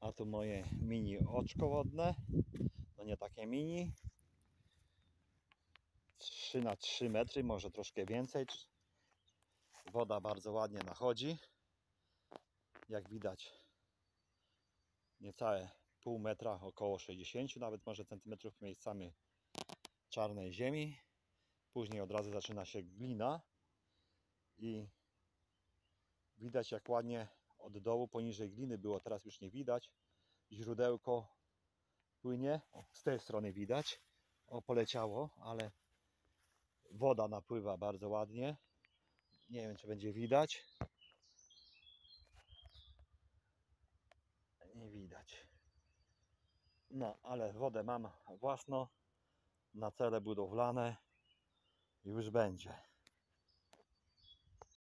A tu moje mini oczko wodne. No nie takie mini. 3 na 3 metry, może troszkę więcej. Woda bardzo ładnie nachodzi. Jak widać, niecałe pół metra, około 60 nawet może centymetrów miejscami czarnej ziemi. Później od razu zaczyna się glina i widać jak ładnie od dołu poniżej gliny było, teraz już nie widać. Źródełko płynie, z tej strony widać, o poleciało, ale woda napływa bardzo ładnie. Nie wiem czy będzie widać. Nie widać. No, ale wodę mam własną na cele budowlane. Już będzie.